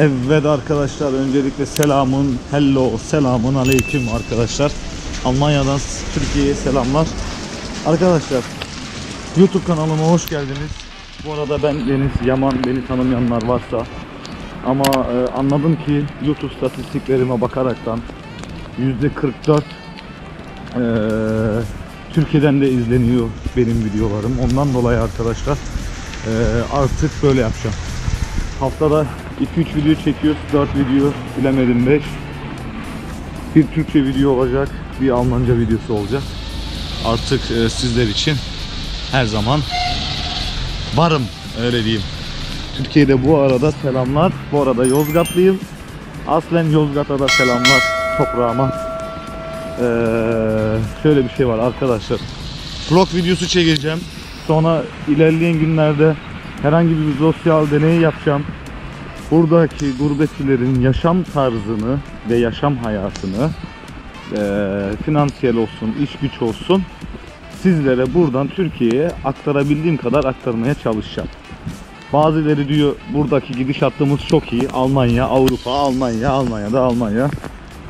Evet arkadaşlar öncelikle selamun hello selamun aleyküm arkadaşlar. Almanya'dan Türkiye'ye selamlar. Arkadaşlar YouTube kanalıma hoş geldiniz. Bu arada ben Deniz Yaman beni tanımayanlar varsa ama e, anladım ki YouTube statistiklerime bakaraktan %44 e, Türkiye'den de izleniyor benim videolarım. Ondan dolayı arkadaşlar e, artık böyle yapacağım. Haftada 2-3 video çekiyoruz. 4 video bilemedim 5. Bir Türkçe video olacak. Bir Almanca videosu olacak. Artık e, sizler için her zaman varım öyle diyeyim. Türkiye'de bu arada selamlar. Bu arada Yozgatlıyım. Aslen Yozgat'a da selamlar toprağıma. Ee, şöyle bir şey var arkadaşlar. Vlog videosu çekeceğim. Sonra ilerleyen günlerde herhangi bir sosyal deney yapacağım. Buradaki gurbetçilerin yaşam tarzını ve yaşam hayatını eee finansiyel olsun, iş güç olsun sizlere buradan Türkiye'ye aktarabildiğim kadar aktarmaya çalışacağım. Bazıları diyor buradaki gidiş hattımız çok iyi. Almanya, Avrupa, Almanya, Almanya'da Almanya.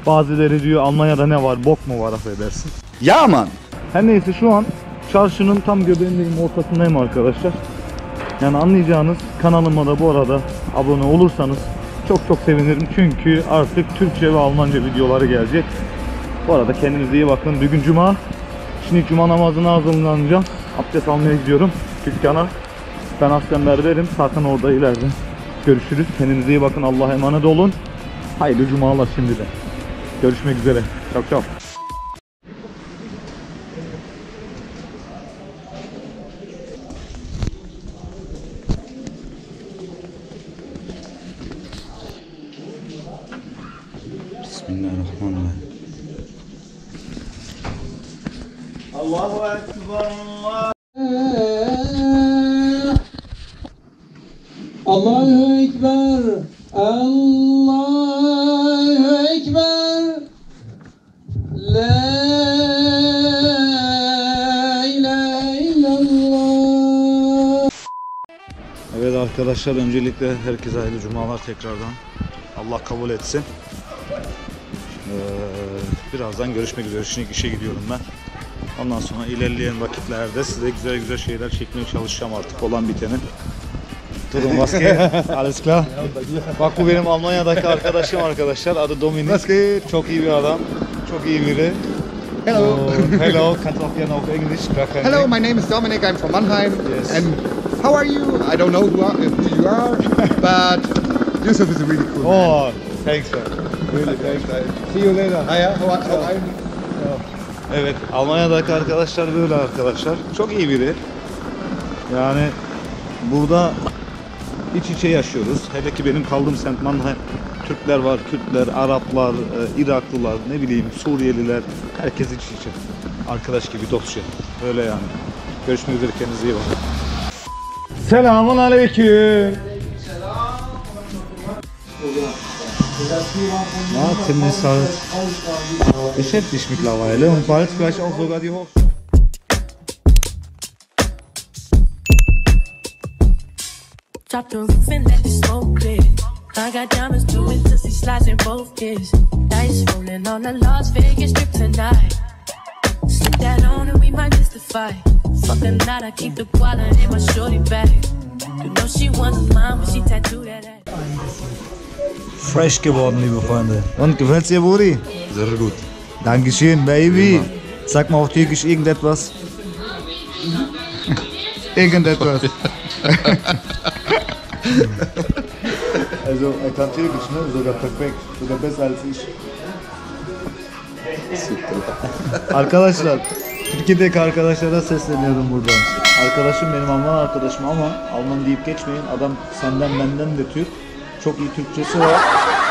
Bazıları diyor Almanya'da ne var? Bok mu var affedersin. Ja, Mann! Her neyse şu an çarşının tam göbeğindeyim, ortasındayım arkadaşlar. Yani anlayacağınız kanalıma da bu arada abone olursanız çok çok sevinirim. Çünkü artık Türkçe ve Almanca videoları gelecek. Bu arada kendinize iyi bakın. Bugün cuma. Şimdi cuma namazına hazırlanacağım. Abdest almaya gidiyorum dükkana. Ben aslen berberim. Zaten orada ileride. Görüşürüz. Kendinize iyi bakın. Allah'a emanet olun. Hayırlı cumalar şimdiden. Görüşmek üzere. Çok çok. Bismillahirrahmanirrahim. Allahu Ekber Allah. Allahu Ekber. Allahu Ekber. La ilahe illallah. Evet arkadaşlar öncelikle herkese hayırlı cumalar tekrardan. Allah kabul etsin. Ee, birazdan görüşmek üzere. Şimdi işe gidiyorum ben. Ondan sonra ilerleyen vakitlerde size güzel güzel şeyler çekmeye çalışacağım artık olan biteni. Durun was geht? Alles klar? Bak bu benim Almanya'daki arkadaşım arkadaşlar. Adı Dominik. Geht? Çok iyi bir adam. Çok iyi biri. Hello. Und hello. Kannst auch gerne auf Englisch. Hello, my name is Dominic. I'm from Mannheim. Yes. And how are you? I don't know who, are, who you are, but Yusuf is really cool man. Oh, thanks man. Really thanks. See you later. Hiya, how are, you? Evet, Almanya'daki arkadaşlar böyle arkadaşlar. Çok iyi biri. Yani burada iç içe yaşıyoruz. Hele ki benim kaldığım semt Mannheim. Türkler var, Kürtler, Araplar, e, Iraklılar, ne bileyim Suriyeliler. Herkes iç içe. Arkadaş gibi dostça. Öyle yani. Görüşmek üzere kendinize iyi bakın. Selamun aleyküm. Ja, ziemlich halt beschäftigt mittlerweile und bald gleich auch sogar die Hochschule. Drop the roof and let the smoke clear. I got diamonds doing pussy slides in both ears. Dice rolling on the Las Vegas strip tonight. Slip that on and we might miss the fight. Fuck a night, I keep the quality in my shorty bag. Fresh geworden, liebe Freunde. Und gefällt's dir, Budi? Sehr gut. Dankeschön, Baby. Sag mal auf Türkisch irgendetwas. irgendetwas. also, er kann Türkisch, ne? Sogar perfekt. Sogar besser als ich. Arkadaşlar, Türkiye'deki arkadaşlara sesleniyorum buradan. Arkadaşım benim Alman arkadaşım ama Alman deyip geçmeyin. Adam senden benden de Türk. Çok iyi Türkçesi var.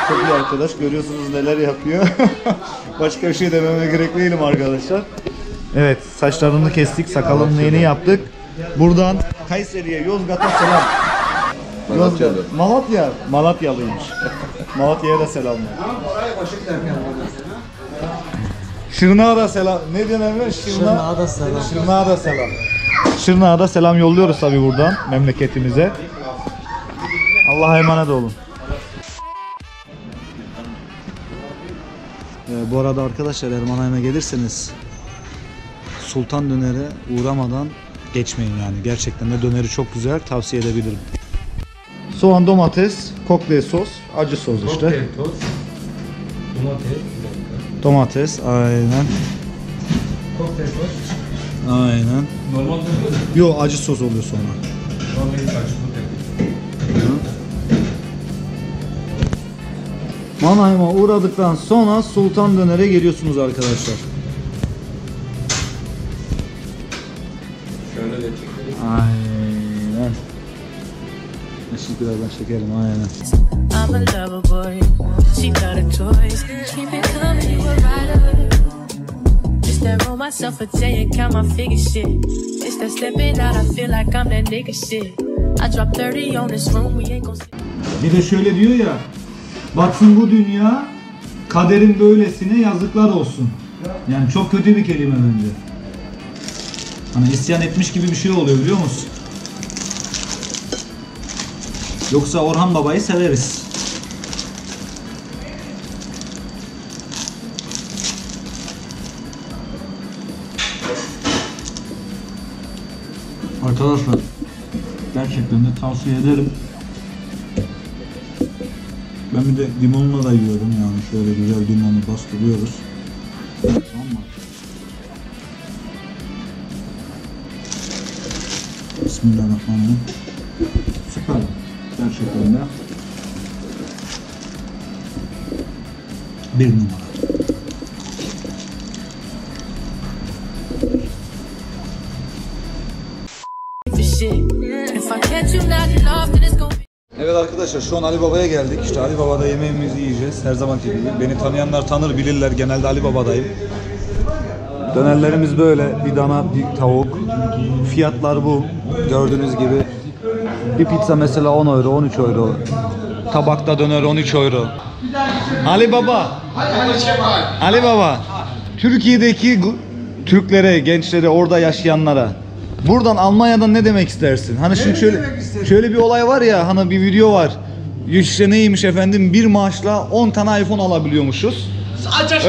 Çok iyi arkadaş. Görüyorsunuz neler yapıyor. Başka bir şey dememe gerek değilim arkadaşlar. Evet, saçlarını kestik, sakalını yeni yaptık. Buradan Kayseri'ye, Yozgat'a selam. Malatyalı. Malatya. Malatyalıymış. Malatya'ya da selamlar. Şırnak'a da selam. Ne diyorsun Emre? Şırnak'a da selam. Şırnak'a da selam. Şırnak'a da selam yolluyoruz tabi buradan memleketimize. Allah'a emanet olun. Ee, bu arada arkadaşlar Ermanay'ına gelirseniz Sultan Döner'e uğramadan geçmeyin yani. Gerçekten de döneri çok güzel tavsiye edebilirim. Soğan, domates, kokteyl sos, acı sos işte. Kokteyl sos, domates, domates aynen. Kokteyl sos, Aynen. normal toz, Yo acı sos oluyor sonra. normal karşılık Mannheim'a uğradıktan sonra Sultan Döner'e geliyorsunuz arkadaşlar. Şöyle de çekelim. Aynen. Şimdi birazdan çekelim aynen. I'm a lover boy. She love the toys. Keep it coming, you a rider. Just that roll myself a J and count my figure shit. It's that stepping out, I feel like I'm that nigga shit. I drop 30 on this room, we ain't gon' Bir de şöyle diyor ya. Baksın bu dünya kaderin böylesine yazıklar olsun. Yani çok kötü bir kelime bence. Hani isyan etmiş gibi bir şey oluyor biliyor musun? Yoksa Orhan Baba'yı severiz. Arkadaşlar gerçekten de tavsiye ederim. Ben bir de limonla da yiyorum yani şöyle güzel limonu bastırıyoruz. Tamam mı? Bismillahirrahmanirrahim. Süper. Gerçekten de. Bir numara. Arkadaşlar şu an Ali Baba'ya geldik. İşte Ali Baba'da yemeğimizi yiyeceğiz. Her zamanki gibi. Beni tanıyanlar tanır bilirler. Genelde Ali Baba'dayım. Dönerlerimiz böyle. Bir dana, bir tavuk. Fiyatlar bu. Gördüğünüz gibi. Bir pizza mesela 10 euro, 13 euro. Tabakta döner 13 euro. Ali Baba. Ali Baba. Türkiye'deki Türklere, gençlere, orada yaşayanlara buradan Almanya'dan ne demek istersin? Hani şimdi şöyle şöyle bir olay var ya hani bir video var. İşte neymiş efendim bir maaşla 10 tane iPhone alabiliyormuşuz.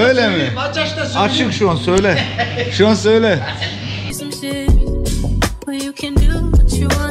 Öyle mi? Açık şu an söyle. Şu an söyle. some shit where you can do what you wanna, live how you